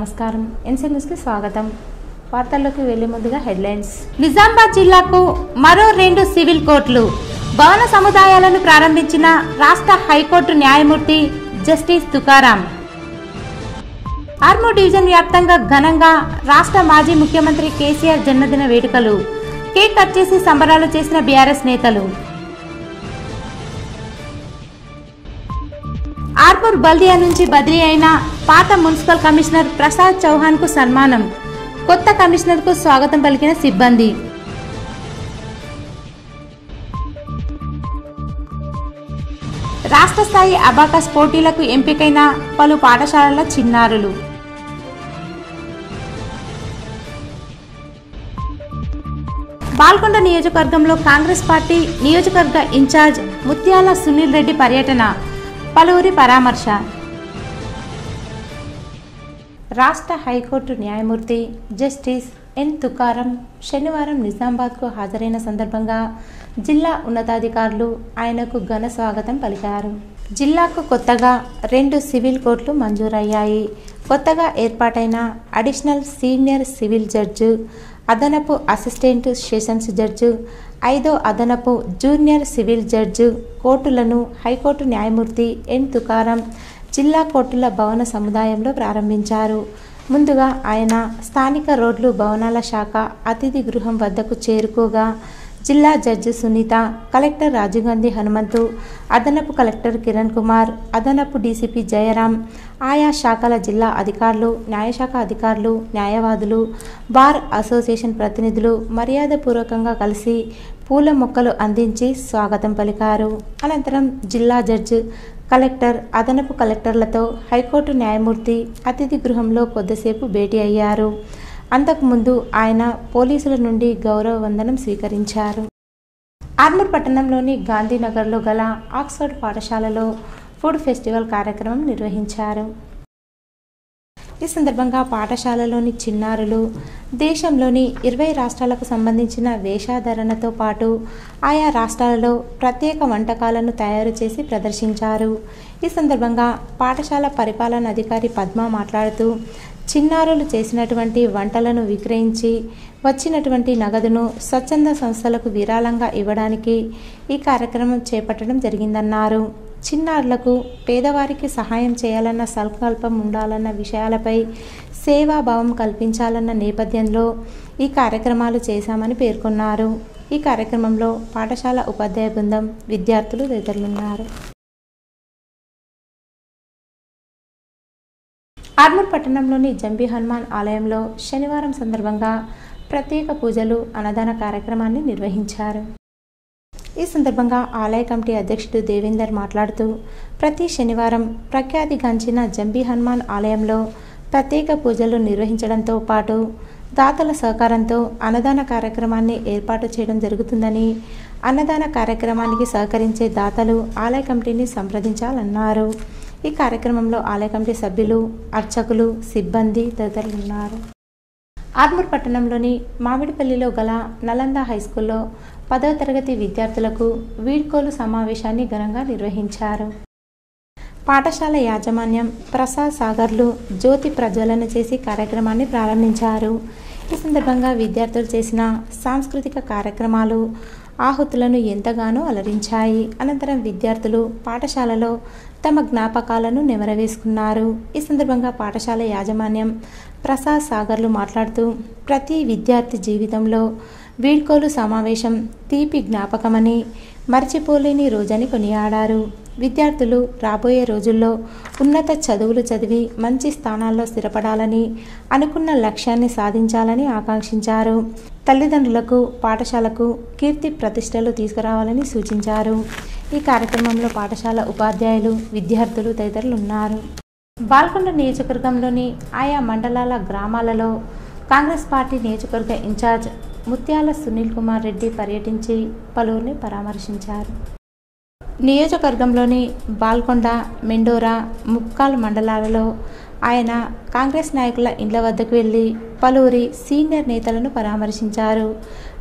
నమస్కారం. ఎన్సీ న్యూస్కి స్వాగతం. వార్తల్లోకి వెళ్ళే ముందుగా హెడ్లైన్స్. నిజామాబాద్ జిల్లాకు మరో రెండు సివిల్ కోర్టులు. భవన సముదాయాలను ప్రారంభించిన రాష్ట్ర హైకోర్టు న్యాయమూర్తి జస్టిస్ తుకారాం. ఆర్మూ డివిజన్ వ్యాప్తంగా ఘనంగా రాష్ట్ర మాజీ ముఖ్యమంత్రి కేసీఆర్ జన్మదిన వేడుకలు. కేక్ కట్ చేసి సంబరాలు చేసిన బీఆర్ఎస్ నేతలు. ఆర్మూర్ బల్దియా నుంచి బదిలీ అయిన పాత మున్సిపల్ కమిషనర్ ప్రసాద్ చౌహాన్కు సన్మానం. కొత్త కమిషనర్కు స్వాగతం పలికిన సిబ్బంది. రాష్ట్ర స్థాయి అబాకస్ పోటీలకు ఎంపికైన పలు పాఠశాలల చిన్నారులు. బాల్కొండ నియోజకవర్గంలో కాంగ్రెస్ పార్టీ నియోజకవర్గ ఇన్ఛార్జ్ ముత్యాల సునీల్ రెడ్డి పర్యటన. పలువురి పరామర్శ. రాష్ట్ర హైకోర్టు న్యాయమూర్తి జస్టిస్ ఎన్ తుకారం శనివారం నిజామాబాద్కు హాజరైన సందర్భంగా జిల్లా ఉన్నతాధికారులు ఆయనకు ఘన స్వాగతం పలికారు. జిల్లాకు కొత్తగా రెండు సివిల్ కోర్టులు మంజూరయ్యాయి. కొత్తగా ఏర్పాటైన అడిషనల్ సీనియర్ సివిల్ జడ్జు అదనపు అసిస్టెంట్ సెషన్స్ జడ్జు ఐదో అదనపు జూనియర్ సివిల్ జడ్జు కోర్టులను హైకోర్టు న్యాయమూర్తి ఎన్ తుకారం జిల్లా కోర్టుల భవన సముదాయంలో ప్రారంభించారు. ముందుగా ఆయన స్థానిక రోడ్లు భవనాల శాఖ అతిథి గృహం వద్దకు చేరుకోగా జిల్లా జడ్జి సునీత కలెక్టర్ రాజీవ్ గాంధీ హనుమంతు అదనపు కలెక్టర్ కిరణ్ కుమార్ అదనపు డీసీపీ జయరాం ఆయా శాఖల జిల్లా అధికారులు న్యాయశాఖ అధికారులు న్యాయవాదులు బార్ అసోసియేషన్ ప్రతినిధులు మర్యాదపూర్వకంగా కలిసి పూల మొక్కలు అందించి స్వాగతం పలికారు. అనంతరం జిల్లా జడ్జి కలెక్టర్ అదనపు కలెక్టర్లతో హైకోర్టు న్యాయమూర్తి అతిథి గృహంలో కొద్దిసేపు భేటీ అయ్యారు. అంతకుముందు ఆయన పోలీసుల నుండి గౌరవ వందనం స్వీకరించారు. ఆర్మూర్ పట్టణంలోని గాంధీనగర్లో గల ఆక్స్ఫర్డ్ పాఠశాలలో ఫుడ్ ఫెస్టివల్ కార్యక్రమం నిర్వహించారు. ఈ సందర్భంగా పాఠశాలలోని చిన్నారులు దేశంలోని ఇరవై రాష్ట్రాలకు సంబంధించిన వేషాధరణతో పాటు ఆయా రాష్ట్రాలలో ప్రత్యేక వంటకాలను తయారు చేసి ప్రదర్శించారు. ఈ సందర్భంగా పాఠశాల పరిపాలన అధికారి పద్మ మాట్లాడుతూ చిన్నారులు చేసినటువంటి వంటలను విక్రయించి వచ్చినటువంటి నగదును స్వచ్ఛంద సంస్థలకు విరాళంగా ఇవ్వడానికి ఈ కార్యక్రమం చేపట్టడం జరిగిందన్నారు. చిన్నారులకు పేదవారికి సహాయం చేయాలన్న సంకల్పం ఉండాలన్న విషయాలపై సేవాభావం కల్పించాలన్న నేపథ్యంలో ఈ కార్యక్రమాలు చేశామని పేర్కొన్నారు. ఈ కార్యక్రమంలో పాఠశాల ఉపాధ్యాయ బృందం విద్యార్థులు తదితరులున్నారు. ఆర్మూర్ పట్టణంలోని జంబీ హనుమాన్ ఆలయంలో శనివారం సందర్భంగా ప్రత్యేక పూజలు అన్నదాన కార్యక్రమాన్ని నిర్వహించారు. ఈ సందర్భంగా ఆలయ కమిటీ అధ్యక్షుడు దేవేందర్ మాట్లాడుతూ ప్రతి శనివారం ప్రఖ్యాతిగాంచిన జంబీ హనుమాన్ ఆలయంలో ప్రత్యేక పూజలు నిర్వహించడంతో పాటు దాతల సహకారంతో అన్నదాన కార్యక్రమాన్ని ఏర్పాటు చేయడం జరుగుతుందని అన్నదాన కార్యక్రమానికి సహకరించే దాతలు ఆలయ కమిటీని సంప్రదించాలన్నారు. ఈ కార్యక్రమంలో ఆలయ కమిటీ సభ్యులు అర్చకులు సిబ్బంది తదితరులు ఉన్నారు. ఆర్మూర్ పట్టణంలోని మామిడిపల్లిలో గల నలంద హైస్కూల్లో పదవ తరగతి విద్యార్థులకు వీడ్కోలు సమావేశాన్ని ఘనంగా నిర్వహించారు. పాఠశాల యాజమాన్యం ప్రసాద్ సాగర్లు జ్యోతి ప్రజ్వలన చేసి కార్యక్రమాన్ని ప్రారంభించారు. ఈ సందర్భంగా విద్యార్థులు చేసిన సాంస్కృతిక కార్యక్రమాలు ఆహుతులను ఎంతగానో అలరించాయి. అనంతరం విద్యార్థులు పాఠశాలలో తమ జ్ఞాపకాలను నెమరవేసుకున్నారు. ఈ సందర్భంగా పాఠశాల యాజమాన్యం ప్రసాద్ సాగర్లు మాట్లాడుతూ ప్రతి విద్యార్థి జీవితంలో వీడ్కోలు సమావేశం తీపి జ్ఞాపకమని మర్చిపోలేని రోజని కొనియాడారు. విద్యార్థులు రాబోయే రోజుల్లో ఉన్నత చదువులు చదివి మంచి స్థానాల్లో స్థిరపడాలని అనుకున్న లక్ష్యాన్ని సాధించాలని ఆకాంక్షించారు. తల్లిదండ్రులకు పాఠశాలకు కీర్తి ప్రతిష్టలు తీసుకురావాలని సూచించారు. ఈ కార్యక్రమంలో పాఠశాల ఉపాధ్యాయులు విద్యార్థులు తదితరులు ఉన్నారు. బాల్కొండ నియోజకవర్గంలోని ఆయా మండలాల గ్రామాలలో కాంగ్రెస్ పార్టీ నియోజకవర్గ ఇన్ఛార్జ్ ముత్యాల సునీల్ కుమార్ రెడ్డి పర్యటించి పలువురిని పరామర్శించారు. నియోజకవర్గంలోని బాల్కొండ మెండోరా ముక్కాల్ మండలాలలో ఆయన కాంగ్రెస్ నాయకుల ఇండ్ల వద్దకు వెళ్ళి పలువురి సీనియర్ నేతలను పరామర్శించారు.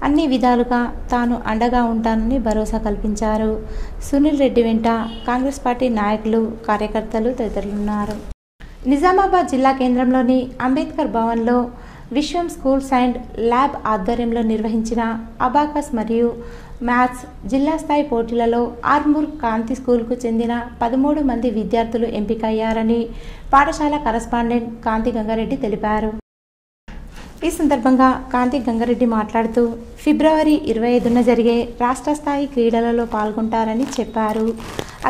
అన్ని విధాలుగా తాను అండగా ఉంటానని భరోసా కల్పించారు. సునీల్ రెడ్డి వెంట కాంగ్రెస్ పార్టీ నాయకులు కార్యకర్తలు తదితరులున్నారు. నిజామాబాద్ జిల్లా కేంద్రంలోని అంబేద్కర్ భవన్లో విశ్వం స్కూల్స్ అండ్ ల్యాబ్ ఆధ్వర్యంలో నిర్వహించిన అబాకస్ మరియు మ్యాథ్స్ జిల్లా స్థాయి పోటీలలో ఆర్మూర్ కాంతి స్కూల్కు చెందిన పదమూడు మంది విద్యార్థులు ఎంపికయ్యారని పాఠశాల కరస్పాండెంట్ కాంతి గంగారెడ్డి తెలిపారు. ఈ సందర్భంగా కాంతి గంగారెడ్డి మాట్లాడుతూ ఫిబ్రవరి ఇరవై ఐదున జరిగే రాష్ట్ర స్థాయి క్రీడలలో పాల్గొంటారని చెప్పారు.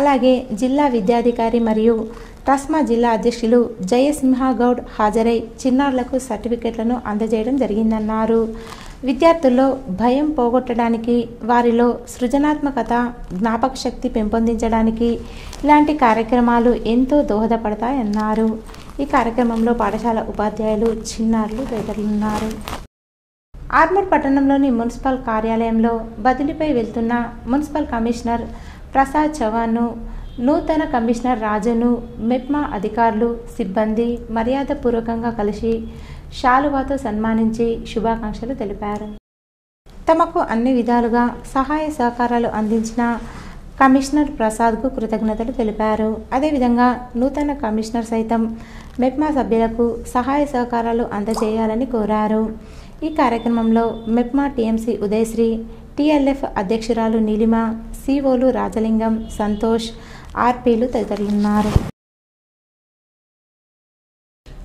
అలాగే జిల్లా విద్యాధికారి మరియు ట్రస్మా జిల్లా అధ్యక్షులు జయసింహ గౌడ్ హాజరై చిన్నారులకు సర్టిఫికెట్లను అందజేయడం జరిగిందన్నారు. విద్యార్థుల్లో భయం పోగొట్టడానికి వారిలో సృజనాత్మకత జ్ఞాపక శక్తి పెంపొందించడానికి ఇలాంటి కార్యక్రమాలు ఎంతో దోహదపడతాయన్నారు. ఈ కార్యక్రమంలో పాఠశాల ఉపాధ్యాయులు చిన్నారులు తదితరులున్నారు ఆర్మూర్ పట్టణంలోని మున్సిపల్ కార్యాలయంలో బదిలీపై వెళ్తున్న మున్సిపల్ కమిషనర్ ప్రసాద్ చవాన్ను నూతన కమిషనర్ రాజును మెప్మా అధికారులు సిబ్బంది మర్యాదపూర్వకంగా కలిసి శాలువాతో సన్మానించి శుభాకాంక్షలు తెలిపారు. తమకు అన్ని విధాలుగా సహాయ సహకారాలు అందించిన కమిషనర్ ప్రసాద్కు కృతజ్ఞతలు తెలిపారు. అదేవిధంగా నూతన కమిషనర్ సైతం మెప్మా సభ్యులకు సహాయ సహకారాలు అందజేయాలని కోరారు. ఈ కార్యక్రమంలో మెప్మా టీఎంసీ ఉదయశ్రీ టీఎల్ఎఫ్ అధ్యక్షురాలు నీలిమ సిఓలు రాజలింగం సంతోష్ ఆర్పీలు తదితరులున్నారు.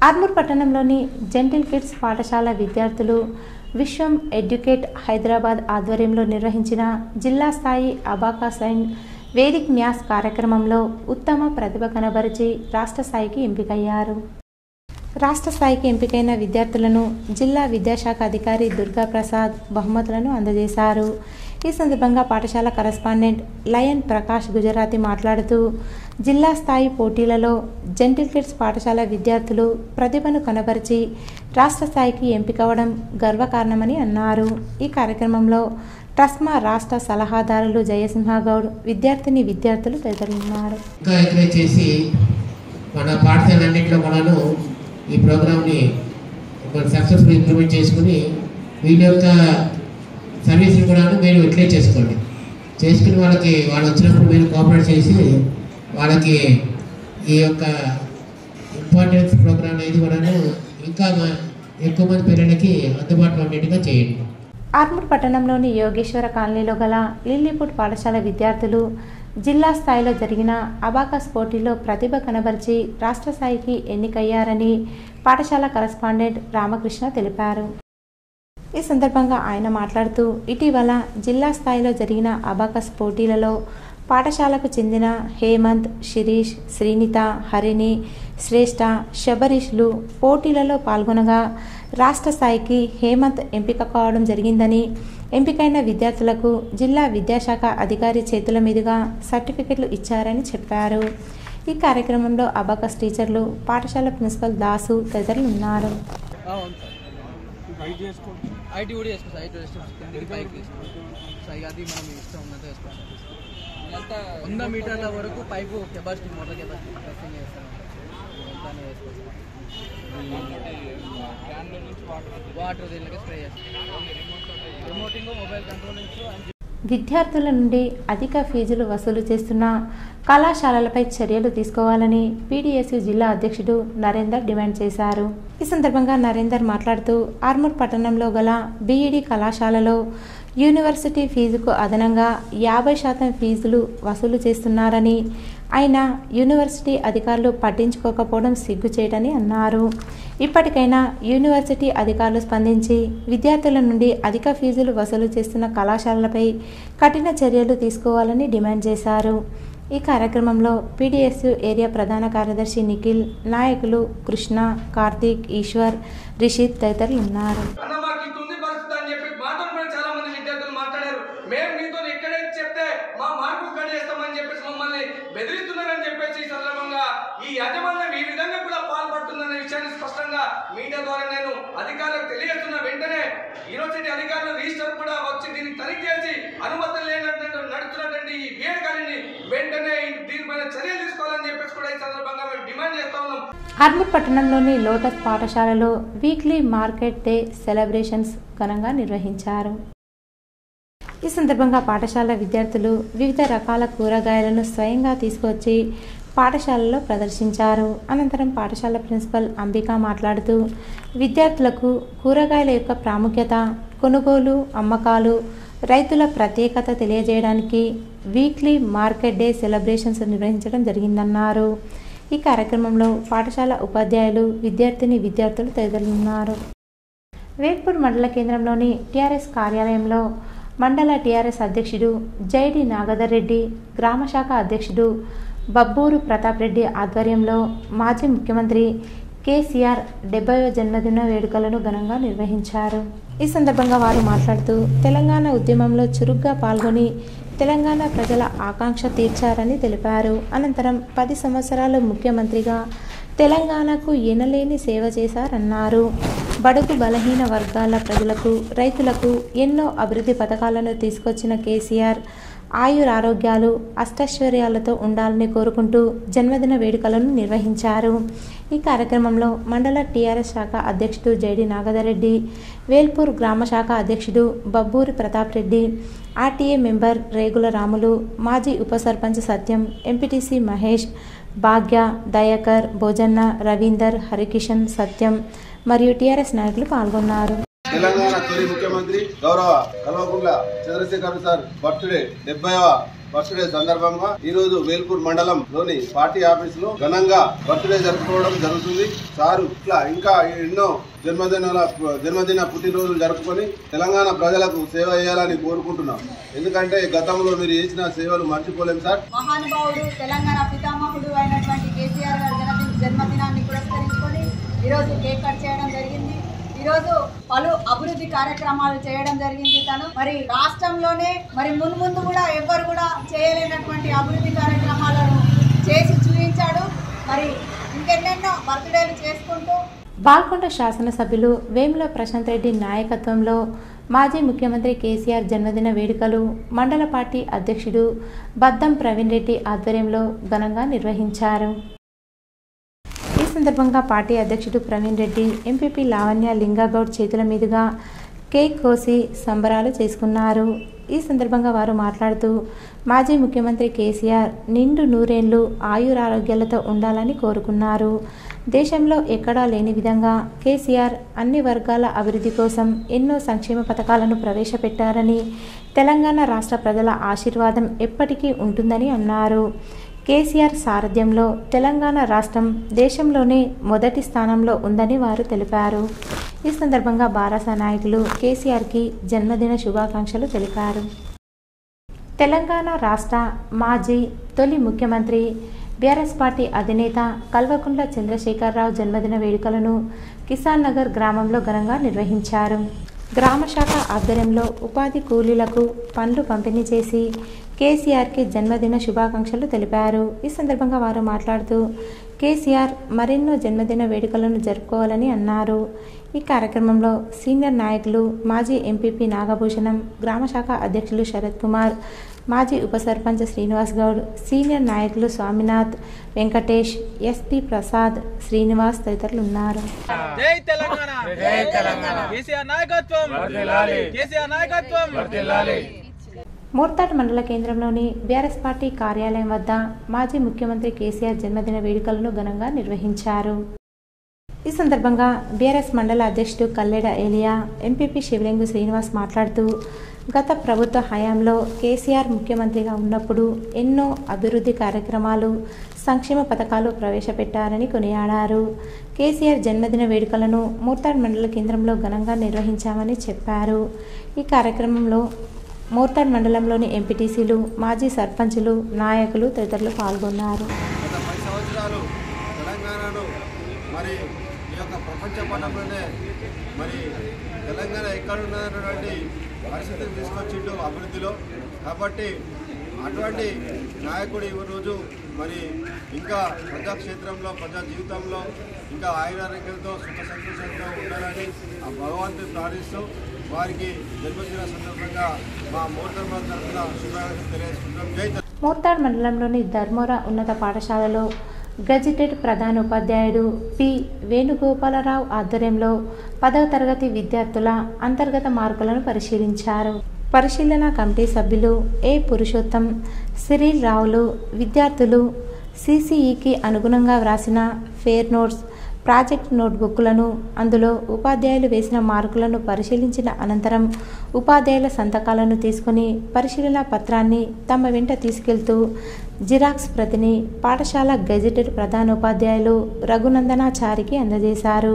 ఆర్మూర్ పట్టణంలోని జెంటిల్ కిడ్స్ పాఠశాల విద్యార్థులు విశ్వం ఎడ్యుకేట్ హైదరాబాద్ ఆధ్వర్యంలో నిర్వహించిన జిల్లా స్థాయి అబాకాస్ అండ్ వేదిక్ న్యాస్ కార్యక్రమంలో ఉత్తమ ప్రతిభ కనబరిచి రాష్ట్ర స్థాయికి ఎంపికయ్యారు. రాష్ట్ర స్థాయికి ఎంపికైన విద్యార్థులను జిల్లా విద్యాశాఖ అధికారి దుర్గా ప్రసాద్ బహుమతులను అందజేశారు. ఈ సందర్భంగా పాఠశాల కరస్పాండెంట్ లయన్ ప్రకాష్ గుజరాతీ మాట్లాడుతూ జిల్లా స్థాయి పోటీలలో జెంటిల్ కిడ్స్ పాఠశాల విద్యార్థులు ప్రతిభను కనబరిచి రాష్ట్ర స్థాయికి ఎంపికవడం గర్వకారణమని అన్నారు. ఈ కార్యక్రమంలో ట్రస్మా రాష్ట్ర సలహాదారులు జయసింహ గౌడ్ విద్యార్థిని విద్యార్థులు తదితరులున్నారు చేసి మన పాఠశాలన్నింటిలో మనను ఈ ప్రోగ్రామ్ని సక్సెస్ఫుల్ ఇంప్లిమెంట్ చేసుకుని వీళ్ళ యొక్క సర్వీస్ని కూడా మీరు యూటిలైజ్ చేసుకోండి. చేసుకుని వాళ్ళకి వాళ్ళు వచ్చినప్పుడు మీరు కోఆపరేట్ చేసి వాళ్ళకి ఈ యొక్క ఇంపార్టెన్స్ ప్రోగ్రామ్ అనేది కూడాను ఇంకా ఎక్కువ మంది పిల్లలకి అందుబాటులో ఉండేట్టుగా చేయండి. ఆర్మూర్ పట్టణంలోని యోగేశ్వర కాలనీలో గల లిల్లీపుట్ పాఠశాల విద్యార్థులు జిల్లా స్థాయిలో జరిగిన అబాకస్ పోటీలో ప్రతిభ కనబరిచి రాష్ట్ర స్థాయికి ఎన్నికయ్యారని పాఠశాల కరస్పాండెంట్ రామకృష్ణ తెలిపారు. ఈ సందర్భంగా ఆయన మాట్లాడుతూ ఇటీవల జిల్లా స్థాయిలో జరిగిన అబాకస్ పోటీలలో పాఠశాలకు చెందిన హేమంత్ శిరీష్ శ్రీనిత హరిణి శ్రేష్ఠ శబరీష్లు పోటీలలో పాల్గొనగా రాష్ట్ర స్థాయికి హేమంత్ ఎంపిక కావడం జరిగిందని ఎంపికైన విద్యార్థులకు జిల్లా విద్యాశాఖ అధికారి చేతుల మీదుగా సర్టిఫికెట్లు ఇచ్చారని చెప్పారు. ఈ కార్యక్రమంలో అబాకస్ టీచర్లు పాఠశాల ప్రిన్సిపల్ దాసు తదితరులు ఉన్నారు. ఐటీ కూడా చేసుకోవచ్చు ఐటీ చేసుకోవచ్చు పైకి సో అది మనం ఇష్టం ఉన్నట్టు వేసుకోవచ్చు వంద మీటర్ల వరకు pipe capacity motor capacity testing చేస్తాం. దాన్ని వేసుకోవచ్చు వాటర్ దీనికి స్ప్రే చేస్తాం. రిమోటింగ్ మొబైల్ కంట్రోలింగ్స్ అండ్ విద్యార్థుల నుండి అధిక ఫీజులు వసూలు చేస్తున్న కళాశాలలపై చర్యలు తీసుకోవాలని పీడీఎస్యు జిల్లా అధ్యక్షుడు నరేందర్ డిమాండ్ చేశారు. ఈ సందర్భంగా నరేందర్ మాట్లాడుతూ ఆర్మూర్ పట్టణంలో గల బీఈడి కళాశాలలో యూనివర్సిటీ ఫీజుకు అదనంగా యాభై శాతం ఫీజులు వసూలు చేస్తున్నారని అయినా యూనివర్సిటీ అధికారులు పట్టించుకోకపోవడం సిగ్గుచేటని అన్నారు. ఇప్పటికైనా యూనివర్సిటీ అధికారులు స్పందించి విద్యార్థుల నుండి అధిక ఫీజులు వసూలు చేస్తున్న కళాశాలలపై కఠిన చర్యలు తీసుకోవాలని డిమాండ్ చేశారు. ఈ కార్యక్రమంలో పీడీఎస్యు ఏరియా ప్రధాన కార్యదర్శి నిఖిల్ నాయకులు కృష్ణ కార్తీక్ ఈశ్వర్ రిషిత్ తదితరులు ఉన్నారు. ఈ యాజమాన్యం ఈ విధంగా కూడా పాల్పడుతుందనే విషయాన్ని స్పష్టంగా మీడియా ద్వారా నేను అధికారులకు తెలియజేస్తున్న వెంటనే యూనివర్సిటీ అధికారులు రిజిస్టర్ కూడా వచ్చి దీన్ని తనిఖీ చేసి అనుమతులు లేనట్టు నడుస్తున్నటువంటి ఈ వేడుకలని వెంటనే దీనిపైన చర్యలు తీసుకోవాలని చెప్పేసి కూడా ఈ సందర్భంగా మేము డిమాండ్ చేస్తా ఉన్నాం. హర్మూర్ పట్టణంలోని లోటస్ పాఠశాలలో వీక్లీ మార్కెట్ డే సెలబ్రేషన్స్ ఘనంగా నిర్వహించారు. ఈ సందర్భంగా పాఠశాల విద్యార్థులు వివిధ రకాల కూరగాయలను స్వయంగా తీసుకొచ్చి పాఠశాలలో ప్రదర్శించారు. అనంతరం పాఠశాల ప్రిన్సిపల్ అంబిక మాట్లాడుతూ విద్యార్థులకు కూరగాయల యొక్క ప్రాముఖ్యత కొనుగోలు అమ్మకాలు రైతుల ప్రత్యేకత తెలియజేయడానికి వీక్లీ మార్కెట్ డే సెలబ్రేషన్స్ నిర్వహించడం జరిగిందన్నారు. ఈ కార్యక్రమంలో పాఠశాల ఉపాధ్యాయులు విద్యార్థిని విద్యార్థులు తదితరులున్నారు. వేడ్పూర్ మండల కేంద్రంలోని టీఆర్ఎస్ కార్యాలయంలో మండల టీఆర్ఎస్ అధ్యక్షుడు జైడి నాగదర్ రెడ్డి గ్రామ శాఖ అధ్యక్షుడు బబ్బూరు ప్రతాప్ రెడ్డి ఆధ్వర్యంలో మాజీ ముఖ్యమంత్రి కేసీఆర్ డెబ్బైవ జన్మదిన వేడుకలను ఘనంగా నిర్వహించారు. ఈ సందర్భంగా వారు మాట్లాడుతూ తెలంగాణ ఉద్యమంలో చురుగ్గా పాల్గొని తెలంగాణ ప్రజల ఆకాంక్ష తీర్చారని తెలిపారు. అనంతరం పది సంవత్సరాలు ముఖ్యమంత్రిగా తెలంగాణకు ఎనలేని సేవ చేశారన్నారు. బడుగు బలహీన వర్గాల ప్రజలకు రైతులకు ఎన్నో అభివృద్ధి పథకాలను తీసుకొచ్చిన కేసీఆర్ ఆయురారోగ్యాలు అష్టైశ్వర్యాలతో ఉండాలని కోరుకుంటూ జన్మదిన వేడుకలను నిర్వహించారు. ఈ కార్యక్రమంలో మండల టీఆర్ఎస్ శాఖ అధ్యక్షుడు జైడి నాగదరెడ్డి వేల్పూర్ గ్రామ శాఖ అధ్యక్షుడు బబ్బూరి ప్రతాప్ రెడ్డి ఆర్టీఏ మెంబర్ రేగుల రాములు మాజీ ఉప సర్పంచ్ సత్యం ఎంపీటీసీ మహేష్ భాగ్య దయాకర్ భోజన్న రవీందర్ హరికిషన్ సత్యం మరియు టీఆర్ఎస్ నాయకులు పాల్గొన్నారు. తెలంగాణ తొలి ముఖ్యమంత్రి గౌరవ కల్వకుంట్ల చంద్రశేఖర్ సార్ బర్త్డే డెబ్బైవ బర్త్డే సందర్భంగా ఈ రోజు వేల్పూర్ మండలం లోని పార్టీ ఆఫీస్లో ఘనంగా బర్త్డే జరుపుకోవడం జరుగుతుంది. సారు ఇట్లా ఇంకా ఎన్నో జన్మదినాల జన్మదిన పుట్టినరోజులు జరుపుకొని తెలంగాణ ప్రజలకు సేవ చేయాలని కోరుకుంటున్నాం. ఎందుకంటే గతంలో మీరు చేసిన సేవలు మర్చిపోలేం సార్. మహానుభావుడు తెలంగాణ పితామహుడు అయినటువంటి కేసీఆర్ గారి జన్మదినాన్ని పురస్కరించుకొని ఈరోజు కేక్ కట్ చేయడం జరిగింది. ఈరోజు పలు అభివృద్ధి కార్యక్రమాలు చేయడం జరిగింది తను. మరి రాష్ట్రంలోనే మరి మున్ముందు కూడా ఎవ్వరు కూడా చేయలేనటువంటి అభివృద్ధి కార్యక్రమాలను చేసి చూపించాడు. మరి ఇంకెన్నెన్నో బర్త్డేలు చేసుకుంటూ బాల్కొండ శాసనసభ్యులు వేముల ప్రశాంత్ రెడ్డి నాయకత్వంలో మాజీ ముఖ్యమంత్రి కేసీఆర్ జన్మదిన వేడుకలు మండల పార్టీ అధ్యక్షుడు బద్దం ప్రవీణ్ రెడ్డి ఆధ్వర్యంలో ఘనంగా నిర్వహించారు. సందర్భంగా పార్టీ అధ్యక్షుడు ప్రవీణ్ రెడ్డి ఎంపీపీ లావణ్య లింగాగౌడ్ చేతుల మీదుగా కేక్ కోసి సంబరాలు చేసుకున్నారు. ఈ సందర్భంగా వారు మాట్లాడుతూ మాజీ ముఖ్యమంత్రి కేసీఆర్ నిండు నూరేళ్ళు ఆయురారోగ్యాలతో ఉండాలని కోరుకున్నారు. దేశంలో ఎక్కడా లేని విధంగా కేసీఆర్ అన్ని వర్గాల అభివృద్ధి కోసం ఎన్నో సంక్షేమ పథకాలను ప్రవేశపెట్టారని తెలంగాణ రాష్ట్ర ప్రజల ఆశీర్వాదం ఎప్పటికీ ఉంటుందని అన్నారు. కేసీఆర్ సారథ్యంలో తెలంగాణ రాష్ట్రం దేశంలోనే మొదటి స్థానంలో ఉందని వారు తెలిపారు. ఈ సందర్భంగా బారాస నాయకులు కేసీఆర్కి జన్మదిన శుభాకాంక్షలు తెలిపారు. తెలంగాణ రాష్ట్ర మాజీ తొలి ముఖ్యమంత్రి బీఆర్ఎస్ పార్టీ అధినేత కల్వకుంట్ల చంద్రశేఖరరావు జన్మదిన వేడుకలను కిసాన్ నగర్ గ్రామంలో ఘనంగా నిర్వహించారు. గ్రామ శాఖ ఆధ్వర్యంలో ఉపాధి కూలీలకు పనులు పంపిణీ చేసి కేసీఆర్కి జన్మదిన శుభాకాంక్షలు తెలిపారు. ఈ సందర్భంగా వారు మాట్లాడుతూ కేసీఆర్ మరెన్నో జన్మదిన వేడుకలను జరుపుకోవాలని అన్నారు. ఈ కార్యక్రమంలో సీనియర్ నాయకులు మాజీ ఎంపీపీ నాగభూషణం గ్రామ శాఖ అధ్యక్షులు శరత్ కుమార్ మాజీ ఉప సర్పంచ్ శ్రీనివాస్ గౌడ్ సీనియర్ నాయకులు స్వామినాథ్ వెంకటేష్ ఎస్పి ప్రసాద్ శ్రీనివాస్ తదితరులు ఉన్నారు జై తెలంగాణ! జై తెలంగాణ! కేసీఆర్ నాయకత్వం! కేసీఆర్ నాయకత్వం! మోర్తాడ్ మండల కేంద్రంలోని బీఆర్ఎస్ పార్టీ కార్యాలయం వద్ద మాజీ ముఖ్యమంత్రి కేసీఆర్ జన్మదిన వేడుకలను ఘనంగా నిర్వహించారు. ఈ సందర్భంగా బీఆర్ఎస్ మండల అధ్యక్షుడు కల్లెడ ఏలియా ఎంపీపీ శివలింగు శ్రీనివాస్ మాట్లాడుతూ గత ప్రభుత్వ హయాంలో కేసీఆర్ ముఖ్యమంత్రిగా ఉన్నప్పుడు ఎన్నో అభివృద్ధి కార్యక్రమాలు సంక్షేమ పథకాలు ప్రవేశపెట్టారని కొనియాడారు. కేసీఆర్ జన్మదిన వేడుకలను మోర్తాడ్ మండల కేంద్రంలో ఘనంగా నిర్వహించామని చెప్పారు. ఈ కార్యక్రమంలో మోర్తాడ్ మండలంలోని ఎంపీటీసీలు మాజీ సర్పంచులు నాయకులు తదితరులు పాల్గొన్నారు. మరి ఈ యొక్క ప్రపంచ పటంలోనే మరి తెలంగాణ ఎక్కడున్నటువంటి పరిస్థితిని తీసుకొచ్చిండు అభివృద్ధిలో. కాబట్టి అటువంటి నాయకుడు ఈరోజు మరి ఇంకా ప్రజాక్షేత్రంలో ప్రజా జీవితంలో ఇంకా ఆయురారోగ్యంతో సుఖ సంతోషంగా ఉండాలని ఆ భగవంతుని ప్రార్థిస్తూ వారికి జన్మదిన సందర్భంగా మా మూర్ధర్మ తరఫున శుభాకాంక్షలు తెలియజేసుకుంటాం జై మోర్తాడ్ మండలంలోని ధర్మోరా ఉన్నత పాఠశాలలో గజిటెడ్ ప్రధాన ఉపాధ్యాయుడు పి. వేణుగోపాలరావు ఆధ్వర్యంలో పదవ తరగతి విద్యార్థుల అంతర్గత మార్కులను పరిశీలించారు. పరిశీలన కమిటీ సభ్యులు ఏ. పురుషోత్తం సిరిల్ రావులు విద్యార్థులు సిసిఈకి అనుగుణంగా వ్రాసిన ఫేర్ నోట్స్ ప్రాజెక్ట్ నోట్బుక్లను అందులో ఉపాధ్యాయులు వేసిన మార్కులను పరిశీలించిన అనంతరం ఉపాధ్యాయుల సంతకాలను తీసుకుని పరిశీలన పత్రాన్ని తమ వెంట తీసుకెళ్తూ జిరాక్స్ ప్రతిని పాఠశాల గెజెటెడ్ ప్రధానోపాధ్యాయులు రఘునందనాచారికి అందజేశారు.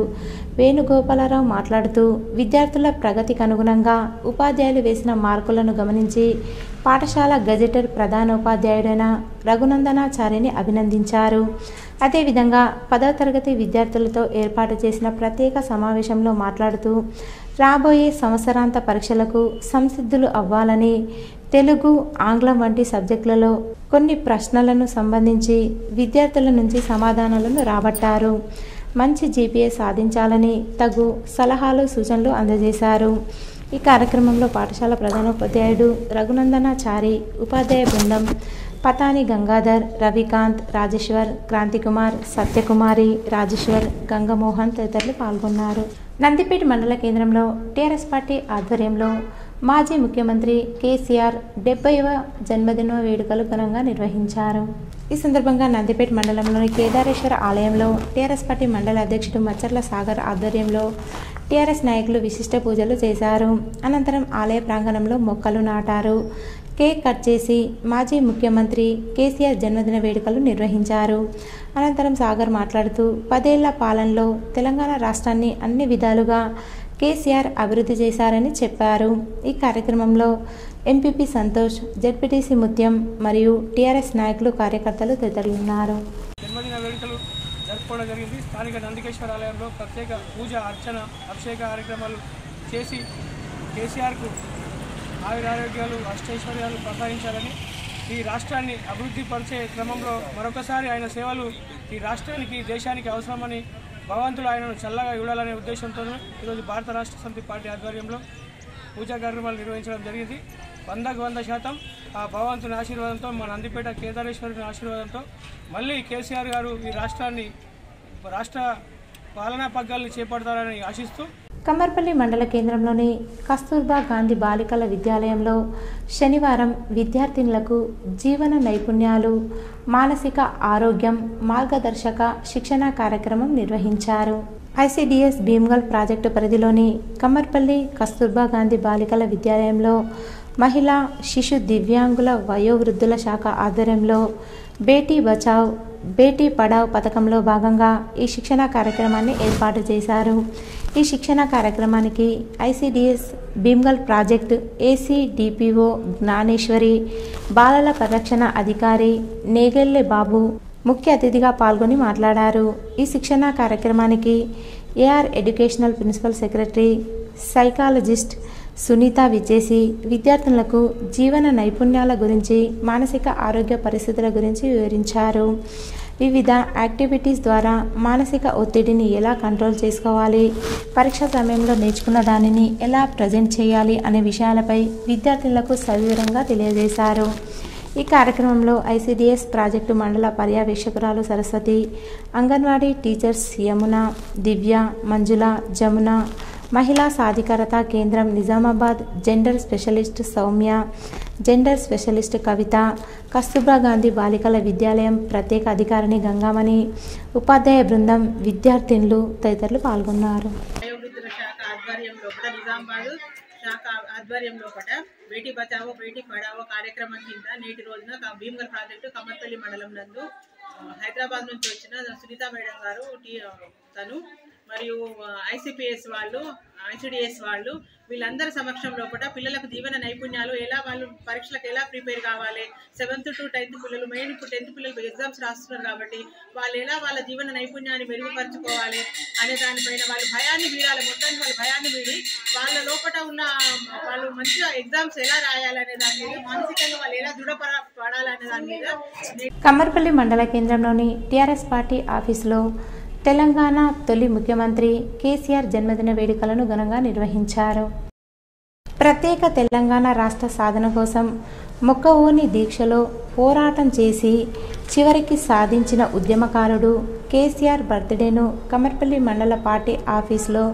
వేణుగోపాలరావు మాట్లాడుతూ విద్యార్థుల ప్రగతికి అనుగుణంగా ఉపాధ్యాయులు వేసిన మార్కులను గమనించి పాఠశాల గెజెటెడ్ ప్రధానోపాధ్యాయుడైన రఘునందనాచారిని అభినందించారు. అదేవిధంగా పదవ తరగతి విద్యార్థులతో ఏర్పాటు చేసిన ప్రత్యేక సమావేశంలో మాట్లాడుతూ రాబోయే సంవత్సరాంత పరీక్షలకు సంసిద్ధులు అవ్వాలని తెలుగు ఆంగ్లం వంటి సబ్జెక్టులలో కొన్ని ప్రశ్నలను సంబంధించి విద్యార్థుల నుంచి సమాధానాలను రాబట్టారు. మంచి జీపీఏ సాధించాలని తగు సలహాలు సూచనలు అందజేశారు. ఈ కార్యక్రమంలో పాఠశాల ప్రధానోపాధ్యాయుడు రఘునందనాచారి ఉపాధ్యాయ బృందం పతాని గంగాధర్ రవికాంత్ రాజేశ్వర్ క్రాంతికుమార్ సత్యకుమారి రాజేశ్వర్ గంగమోహన్ తదితరులు పాల్గొన్నారు. నందిపేట మండల కేంద్రంలో టీఆర్ఎస్ పార్టీ ఆధ్వర్యంలో మాజీ ముఖ్యమంత్రి కేసీఆర్ డెబ్బైవ జన్మదిన వేడుకలు ఘనంగా నిర్వహించారు. ఈ సందర్భంగా నందిపేట మండలంలోని కేదారేశ్వర ఆలయంలో టీఆర్ఎస్ పార్టీ మండల అధ్యక్షుడు మచ్చర్ల సాగర్ ఆధ్వర్యంలో టీఆర్ఎస్ నాయకులు విశిష్ట పూజలు చేశారు. అనంతరం ఆలయ ప్రాంగణంలో మొక్కలు నాటారు. కేక్ కట్ చేసి మాజీ ముఖ్యమంత్రి కేసీఆర్ జన్మదిన వేడుకలు నిర్వహించారు. అనంతరం సాగర్ మాట్లాడుతూ పదేళ్ళ పాలనలో తెలంగాణ రాష్ట్రాన్ని అన్ని విధాలుగా కేసీఆర్ అభివృద్ధి చేశారని చెప్పారు. ఈ కార్యక్రమంలో ఎంపీపీ సంతోష్ జడ్పీటీసీ ముత్యం మరియు టీఆర్ఎస్ నాయకులు కార్యకర్తలు తదితరులున్నారు. జన్మదిన వేడుకలు జరుపుకోవడం జరిగింది. స్థానిక నందికేశ్వర ఆలయంలో ప్రత్యేక పూజ అర్చన అభిషేక కార్యక్రమాలు చేసి కేసీఆర్కు ఆయురారోగ్యాలు అష్టైశ్వర్యాలు ప్రసాదించాలని ఈ రాష్ట్రాన్ని అభివృద్ధి పరిచే క్రమంలో మరొకసారి ఆయన సేవలు ఈ రాష్ట్రానికి దేశానికి అవసరమని భగవంతుడు ఆయనను చల్లగా ఇవ్వాలనే ఉద్దేశంతో ఈరోజు భారత రాష్ట్ర సమితి పార్టీ ఆధ్వర్యంలో పూజా కార్యక్రమాలు నిర్వహించడం జరిగింది. వందకు వంద శాతం ఆ భగవంతుని ఆశీర్వాదంతో మన నందిపేట కేదారేశ్వరుని ఆశీర్వాదంతో మళ్ళీ కేసీఆర్ గారు ఈ రాష్ట్రాన్ని రాష్ట్ర పాలనా పగ్గాలను చేపడతారని ఆశిస్తూ కమ్మర్పల్లి మండల కేంద్రంలోని కస్తూర్బా గాంధీ బాలికల విద్యాలయంలో శనివారం విద్యార్థినులకు జీవన నైపుణ్యాలు మానసిక ఆరోగ్యం మార్గదర్శక శిక్షణ కార్యక్రమం నిర్వహించారు. ఐసిడిఎస్ భీమ్గల్ ప్రాజెక్టు పరిధిలోని కమ్మర్పల్లి కస్తూర్బా గాంధీ బాలికల విద్యాలయంలో మహిళా శిశు దివ్యాంగుల వయోవృద్ధుల శాఖ ఆధ్వర్యంలో బేటీ బచావ్ బేటీ పడావ్ పథకంలో భాగంగా ఈ శిక్షణ కార్యక్రమాన్ని ఏర్పాటు చేశారు. ఈ శిక్షణ కార్యక్రమానికి ICDS Bheemgal project ACDPO Gnaneshwari బాలల పరిరక్షణ అధికారి నేగెల్లె బాబు ముఖ్య అతిథిగా పాల్గొని మాట్లాడారు. ఈ శిక్షణ కార్యక్రమానికి AR educational principal secretary psychologist Sunitha విజేసి విద్యార్థులకు జీవన నైపుణ్యాల గురించి మానసిక ఆరోగ్య పరిస్థితుల గురించి వివరించారు. వివిధ యాక్టివిటీస్ ద్వారా మానసిక ఒత్తిడిని ఎలా కంట్రోల్ చేసుకోవాలి పరీక్ష సమయంలో నేర్చుకున్న దానిని ఎలా ప్రజెంట్ చేయాలి అనే విషయాలపై విద్యార్థులకు సవివరంగా తెలియజేశారు. ఈ కార్యక్రమంలో ఐసిడిఎస్ ప్రాజెక్టు మండల పర్యవేక్షకురాలు సరస్వతి అంగన్వాడీ టీచర్స్ యమున దివ్య మంజుల జమున మహిళా సాధికారత కేంద్రం Nizamabad gender specialist Soumya gender specialist Kavitha Kasturba Gandhi బాలికల విద్యాలయం ప్రత్యేక అధికారిని గంగామణి ఉపాధ్యాయ బృందం విద్యార్థినులు తదితరులు పాల్గొన్నారు. శాఖ ఆధ్వర్యంలో పట బేటీ బచావో బేటీ పడావో కార్యక్రమం కింద నేటి రోజున క- భీమగల్ ప్రాజెక్టు కమర్పల్లి మండలం నందు హైదరాబాద్ నుంచి వచ్చిన సునీత మేడం గారు తను మరియు ఐసిపిఎస్ వాళ్ళు ఐసిడిఎస్ వాళ్ళు వీళ్ళందరి సమక్షంలో కూడా పిల్లలకు జీవన నైపుణ్యాలు ఎలా వాళ్ళు పరీక్షలకు ఎలా ప్రిపేర్ కావాలి? సెవెంత్ టు టెన్త్ పిల్లలు మెయిన్ ఇప్పుడు టెన్త్ పిల్లలు ఎగ్జామ్స్ రాస్తున్నారు కాబట్టి వాళ్ళు ఎలా వాళ్ళ జీవన నైపుణ్యాన్ని మెరుగుపరచుకోవాలి అనే దానిపైన వాళ్ళు భయాన్ని వీడాలి. మొత్తానికి వాళ్ళు భయాన్ని వీడి వాళ్ళ లోపల ఉన్న వాళ్ళు మంచిగా ఎగ్జామ్స్ ఎలా రాయాలనే దాని మీద మానసికంగా వాళ్ళు ఎలా దృఢపడ పడాలనే దాని మీద కమ్మర్పల్లి మండల కేంద్రంలోని టీఆర్ఎస్ పార్టీ ఆఫీసులో తెలంగాణ తొలి ముఖ్యమంత్రి కేసీఆర్ జన్మదిన వేడుకలను ఘనంగా నిర్వహించారు. ప్రత్యేక తెలంగాణ రాష్ట్ర సాధన కోసం మొక్కవోని దీక్షలో పోరాటం చేసి చివరికి సాధించిన ఉద్యమకారుడు కేసీఆర్ బర్త్డేను కమర్పల్లి మండల పార్టీ ఆఫీసులో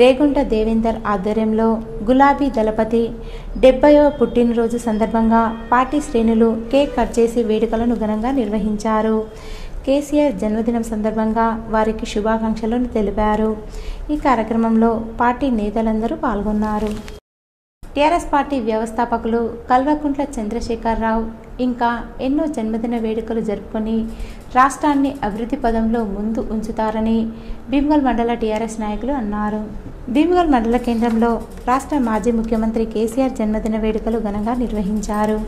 రేగుంట దేవేందర్ ఆధ్వర్యంలో గులాబీ దళపతి డెబ్బైవ పుట్టినరోజు సందర్భంగా పార్టీ శ్రేణులు కేక్ కట్ చేసి వేడుకలను ఘనంగా నిర్వహించారు. కేసీఆర్ జన్మదినం సందర్భంగా వారికి శుభాకాంక్షలను తెలిపారు. ఈ కార్యక్రమంలో పార్టీ నేతలందరూ పాల్గొన్నారు. టీఆర్ఎస్ పార్టీ వ్యవస్థాపకులు కల్వకుంట్ల చంద్రశేఖరరావు ఇంకా ఎన్నో జన్మదిన వేడుకలు జరుపుకొని రాష్ట్రాన్ని అభివృద్ధి పదంలో ముందు ఉంచుతారని భీమ్గల్ మండల టీఆర్ఎస్ నాయకులు అన్నారు. భీమగల్ మండల కేంద్రంలో రాష్ట్ర మాజీ ముఖ్యమంత్రి కేసీఆర్ జన్మదిన వేడుకలు ఘనంగా నిర్వహించారు.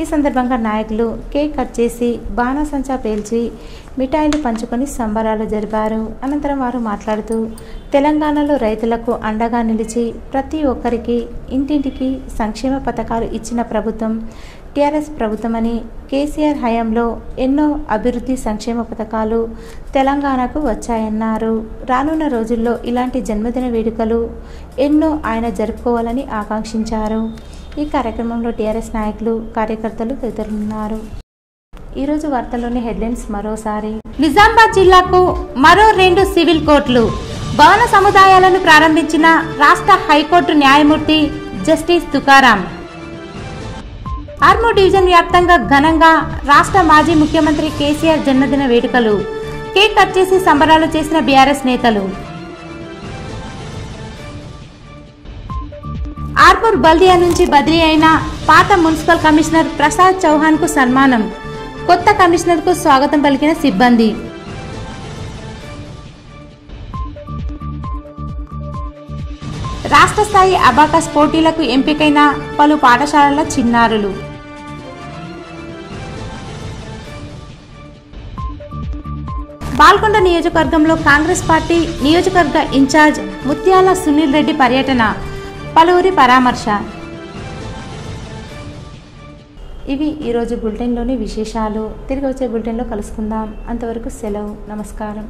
ఈ సందర్భంగా నాయకులు కేక్ కట్ చేసి బాణాసంచా పేల్చి మిఠాయిలు పంచుకొని సంబరాలు జరిపారు. అనంతరం వారు మాట్లాడుతూ తెలంగాణలో రైతులకు అండగా నిలిచి ప్రతి ఒక్కరికి ఇంటింటికి సంక్షేమ పథకాలు ఇచ్చిన ప్రభుత్వం టీఆర్ఎస్ ప్రభుత్వమని కేసీఆర్ హయాంలో ఎన్నో అభివృద్ధి సంక్షేమ పథకాలు తెలంగాణకు వచ్చాయన్నారు. రానున్న రోజుల్లో ఇలాంటి జన్మదిన వేడుకలు ఎన్నో ఆయన జరుపుకోవాలని ఆకాంక్షించారు. ఈ కార్యక్రమంలో టీఆర్ఎస్ నాయకులు కార్యకర్తలు తదితరులున్నారు. ఈరోజు వార్తల్లోని హెడ్లైన్స్ మరోసారి. నిజామాబాద్ జిల్లాకు మరో రెండు సివిల్ కోర్టులు. భవన సముదాయాలను ప్రారంభించిన రాష్ట్ర హైకోర్టు న్యాయమూర్తి జస్టిస్ తుకారాం. ఆర్మూర్ డివిజన్ వ్యాప్తంగా ఘనంగా రాష్ట్ర మాజీ ముఖ్యమంత్రి కేసీఆర్ జన్మదిన వేడుకలు. కేక్ కట్ చేసి సంబరాలు చేసిన బీఆర్ఎస్ నేతలు. ఆర్మూర్ బల్దియా నుంచి బదిలీ అయిన పాత మున్సిపల్ కమిషనర్ ప్రసాద్ చౌహాన్కు సన్మానం. కొత్త కమిషనర్కు స్వాగతం పలికిన సిబ్బంది. రాష్ట్ర స్థాయి అబాకస్ పోటీలకు ఎంపికైన పలు పాఠశాలల చిన్నారులు. బాల్కొండ నియోజకవర్గంలో కాంగ్రెస్ పార్టీ నియోజకవర్గ ఇన్ఛార్జ్ ముత్యాల సునీల్ రెడ్డి పర్యటన. పలువురి పరామర్శ. ఇవి ఈరోజు బులెటిన్లోని విశేషాలు. తిరిగి వచ్చే బులెటిన్లో కలుసుకుందాం. అంతవరకు సెలవు. నమస్కారం.